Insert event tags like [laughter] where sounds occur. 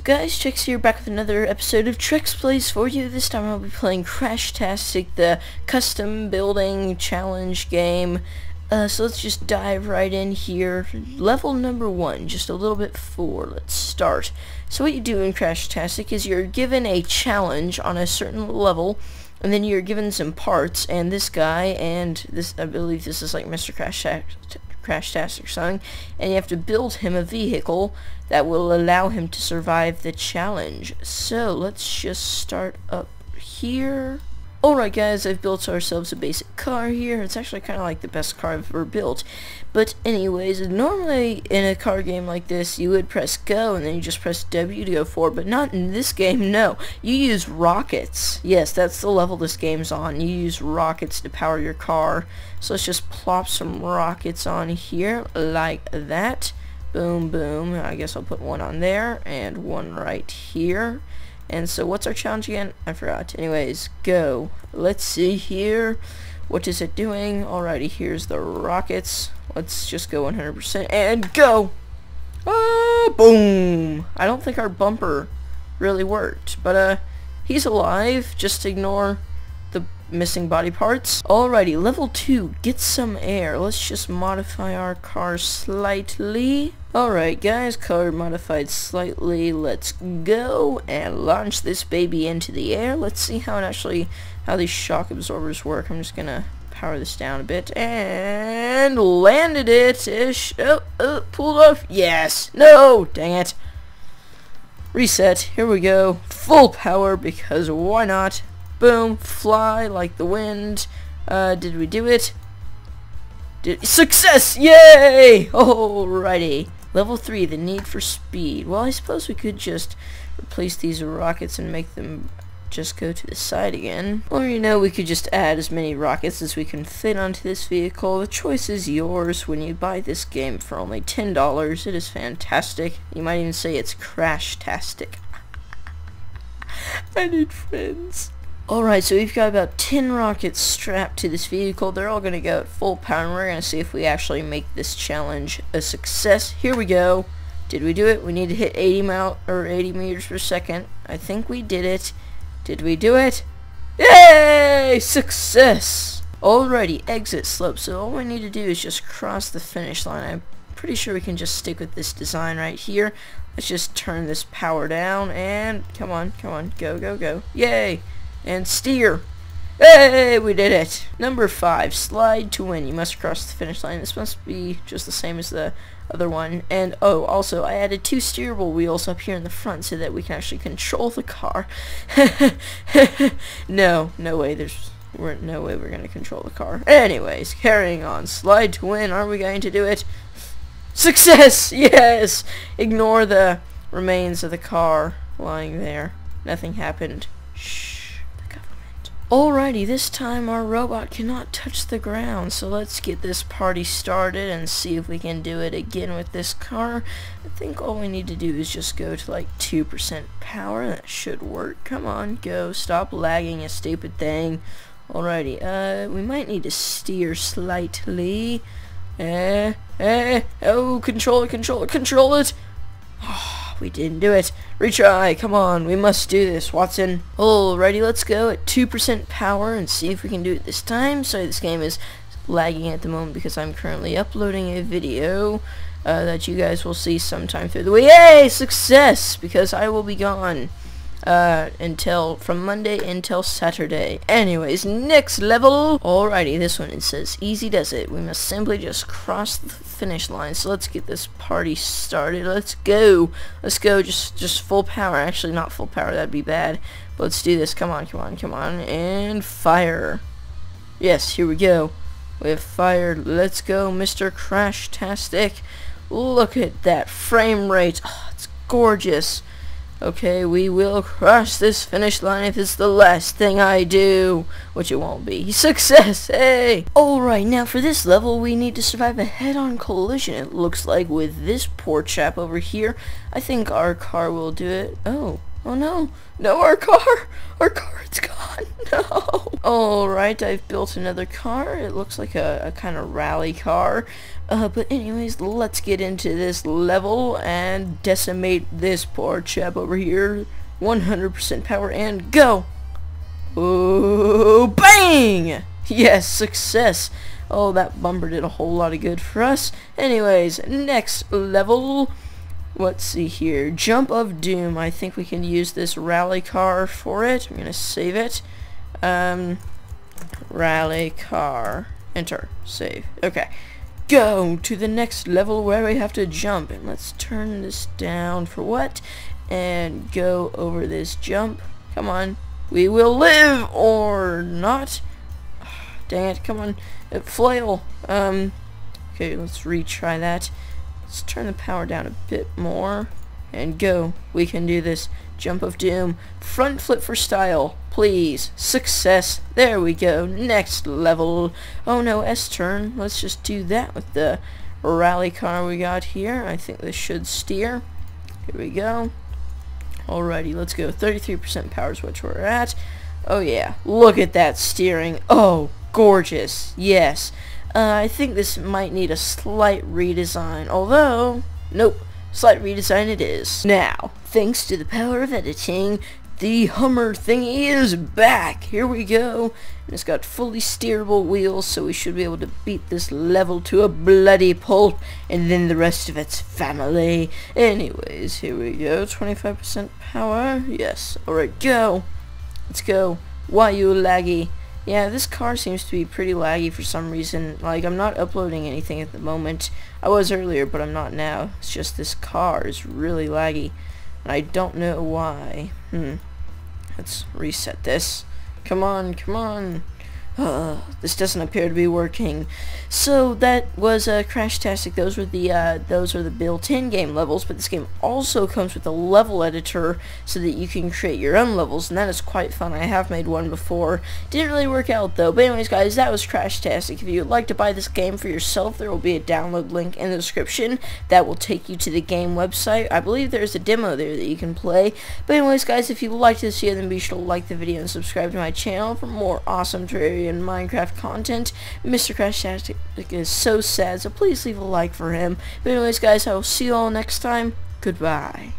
up guys, Trex here back with another episode of Trex Plays for you. This time I'll be playing Crashtastic, the custom building challenge game. Uh, so let's just dive right in here. Level number one, just a little bit four. Let's start. So what you do in Crashtastic is you're given a challenge on a certain level, and then you're given some parts, and this guy, and this, I believe this is like Mr. Crashtastic, Crashtastic song, and you have to build him a vehicle that will allow him to survive the challenge. So let's just start up here. Alright guys, I've built ourselves a basic car here. It's actually kind of like the best car I've ever built. But anyways, normally in a car game like this, you would press go and then you just press W to go forward. But not in this game, no. You use rockets. Yes, that's the level this game's on. You use rockets to power your car. So let's just plop some rockets on here like that. Boom, boom. I guess I'll put one on there and one right here. And so what's our challenge again? I forgot. Anyways, go. Let's see here. What is it doing? Alrighty, here's the rockets. Let's just go 100% and go! Ah, boom! I don't think our bumper really worked, but uh, he's alive. Just ignore the missing body parts. Alrighty, level 2, get some air. Let's just modify our car slightly. Alright guys, car modified slightly. Let's go and launch this baby into the air. Let's see how it actually, how these shock absorbers work. I'm just gonna power this down a bit and landed it ish oh, oh pulled off yes no dang it reset here we go full power because why not Boom, fly like the wind. Uh, did we do it? Did Success! Yay! [laughs] Alrighty. Level 3, the need for speed. Well, I suppose we could just replace these rockets and make them just go to the side again. Or, you know, we could just add as many rockets as we can fit onto this vehicle. The choice is yours when you buy this game for only $10. It is fantastic. You might even say it's crash-tastic. [laughs] I need friends. Alright, so we've got about 10 rockets strapped to this vehicle. They're all going to go at full power, and we're going to see if we actually make this challenge a success. Here we go. Did we do it? We need to hit 80 mile or 80 meters per second. I think we did it. Did we do it? Yay! Success! Alrighty, exit slope. So all we need to do is just cross the finish line. I'm pretty sure we can just stick with this design right here. Let's just turn this power down and come on, come on, go, go, go. Yay! And steer. Hey, we did it. Number five, slide to win. You must cross the finish line. This must be just the same as the other one. And, oh, also, I added two steerable wheels up here in the front so that we can actually control the car. [laughs] no, no way. There's we're, no way we're going to control the car. Anyways, carrying on. Slide to win. Are we going to do it? Success! Yes! Ignore the remains of the car lying there. Nothing happened. Shh. Alrighty, this time our robot cannot touch the ground, so let's get this party started and see if we can do it again with this car. I think all we need to do is just go to like 2% power, that should work. Come on, go, stop lagging, you stupid thing. Alrighty, uh, we might need to steer slightly. Eh, eh, oh, control it, control it, control it! We didn't do it. Retry. Come on. We must do this, Watson. Alrighty, let's go at 2% power and see if we can do it this time. Sorry, this game is lagging at the moment because I'm currently uploading a video uh, that you guys will see sometime through the week. Yay! Success! Because I will be gone uh, until from Monday until Saturday. Anyways, next level. Alrighty, this one it says easy does it. We must simply just cross the finish line. So let's get this party started. Let's go. Let's go. Just just full power. Actually, not full power. That'd be bad. But let's do this. Come on, come on, come on, and fire. Yes, here we go. We have fired. Let's go, Mr. Crashtastic. Look at that frame rate. Oh, it's gorgeous. Okay, we will cross this finish line if it's the last thing I do. Which it won't be. [laughs] Success! Hey! Alright, now for this level, we need to survive a head-on collision, it looks like, with this poor chap over here. I think our car will do it. Oh, Oh no, no, our car, [laughs] our car. Alright, I've built another car. It looks like a, a kind of rally car. Uh, but anyways, let's get into this level and decimate this poor chap over here. 100% power and go! Oh, bang! Yes, success. Oh, that bumper did a whole lot of good for us. Anyways, next level. Let's see here. Jump of Doom. I think we can use this rally car for it. I'm going to save it. Um, rally car. Enter. Save. Okay. Go to the next level where we have to jump. And let's turn this down for what? And go over this jump. Come on. We will live or not. [sighs] Dang it. Come on. Uh, flail. Um, okay, let's retry that. Let's turn the power down a bit more. And go. We can do this. Jump of Doom. Front flip for style. Please. Success. There we go. Next level. Oh no, S turn. Let's just do that with the rally car we got here. I think this should steer. Here we go. Alrighty, let's go. 33% power is what we're at. Oh yeah, look at that steering. Oh, gorgeous. Yes. Uh, I think this might need a slight redesign, although, nope, slight redesign it is. Now, thanks to the power of editing, the Hummer thingy is back. Here we go. And it's got fully steerable wheels, so we should be able to beat this level to a bloody pulp, and then the rest of its family. Anyways, here we go. 25% power. Yes. Alright, go. Let's go. Why you laggy? Yeah, this car seems to be pretty laggy for some reason. Like, I'm not uploading anything at the moment. I was earlier, but I'm not now. It's just this car is really laggy. And I don't know why. Hmm. Let's reset this. Come on, come on. Uh, this doesn't appear to be working. So that was uh, Crashtastic. Those were the uh, those are the built-in game levels. But this game also comes with a level editor so that you can create your own levels, and that is quite fun. I have made one before. Didn't really work out though. But anyways, guys, that was Crashtastic. If you'd like to buy this game for yourself, there will be a download link in the description that will take you to the game website. I believe there's a demo there that you can play. But anyways, guys, if you liked this video, then be sure to like the video and subscribe to my channel for more awesome Terraria and Minecraft content. Mr. Crashtastic is so sad, so please leave a like for him. But anyways, guys, I will see you all next time. Goodbye.